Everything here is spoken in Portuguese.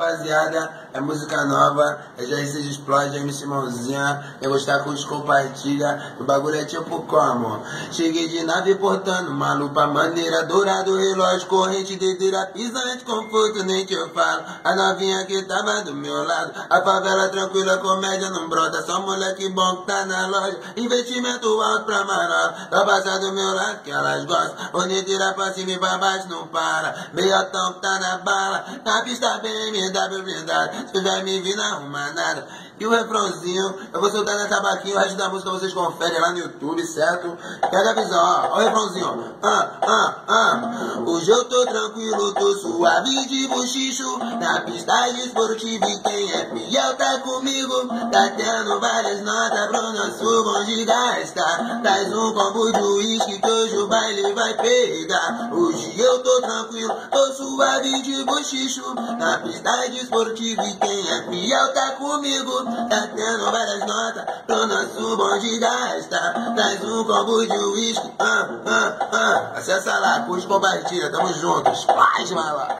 rapaziada, é música nova, é já se explode, é MC Mãozinha, eu gostar com os compartilha, o bagulho é tipo como? Cheguei de nave portando uma lupa maneira, dourado, relógio, corrente, dedeira, pisante, conforto, nem te eu falo, a novinha que tava do meu lado, a favela tranquila, comédia não brota, só moleque bom que tá na loja, investimento alto pra marola, tá passado do meu lado que elas gostam, bonita pra cima e pra baixo não para, meiotão que tá na bala, na pista BMW blindado, se vai me vir arruma nada. E o refrãozinho, eu vou soltar nessa baquinha, o resto da música vocês conferem lá no YouTube, certo? Pega a visão, ó, ó o refrãozinho, ó. Ah, ah, ah. Hoje eu tô tranquilo, tô suave de bochicho, na pista de esportivo e quem é fiel tá comigo, tá tendo várias notas pro nosso bom de gastar. Traz um combo de uísque que hoje o baile vai pegar. Hoje eu tô tranquilo, tô suave de bochicho, na pista de esportivo e quem é fiel tá comigo. Tá tendo várias notas pro nosso bonde gasta. Traz um combo de uísque. Ah, ah, ah. Acessa lá, curte, compartilha. Tamo juntos. Paz, mala.